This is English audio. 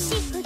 しく